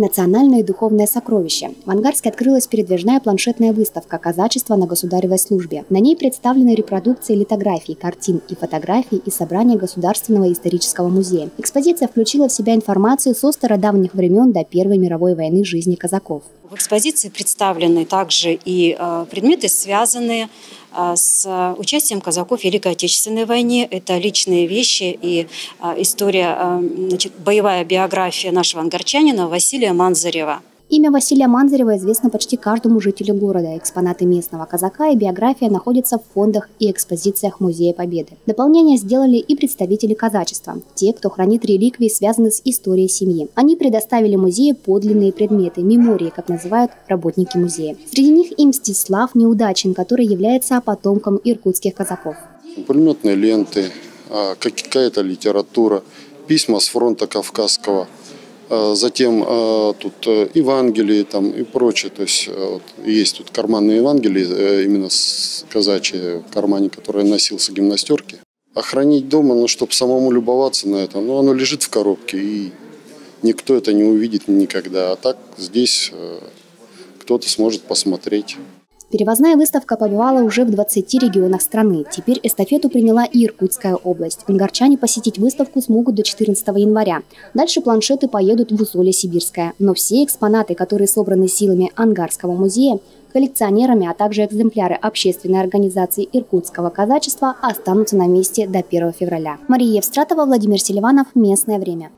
Национальное духовное сокровище. В Ангарске открылась передвижная планшетная выставка «Казачество на государевой службе». На ней представлены репродукции литографий, картин и фотографий из собрания Государственного исторического музея. Экспозиция включила в себя информацию со стародавних времен до Первой мировой войны жизни казаков. В экспозиции представлены также и э, предметы, связанные э, с участием казаков в Великой Отечественной войне. Это личные вещи и э, история, значит, боевая биография нашего ангарчанина Василия Манзарева. Имя Василия Манзарева известно почти каждому жителю города. Экспонаты местного казака и биография находятся в фондах и экспозициях Музея Победы. Дополнение сделали и представители казачества, те, кто хранит реликвии, связанные с историей семьи. Они предоставили музею подлинные предметы, мемории, как называют работники музея. Среди них и Мстислав Неудачин, который является потомком иркутских казаков. Пулеметные ленты, а, какая-то литература, письма с фронта Кавказского – затем а, тут э, Евангелие там и прочее. То есть э, вот, есть тут карманные Евангелие, э, именно казачьи в кармане, который носился гимнастерки. А хранить дома, ну, чтобы самому любоваться на это, ну, оно лежит в коробке, и никто это не увидит никогда. А так здесь кто-то сможет посмотреть. Перевозная выставка побывала уже в 20 регионах страны. Теперь эстафету приняла и Иркутская область. Ангарчане посетить выставку смогут до 14 января. Дальше планшеты поедут в Усолье-Сибирское. Но все экспонаты, которые собраны силами Ангарского музея, коллекционерами, а также экземпляры общественной организации Иркутского казачества останутся на месте до 1 февраля. Мария Евстратова, Владимир Селиванов. Местное время.